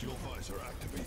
Dual visor activated.